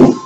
Ooh.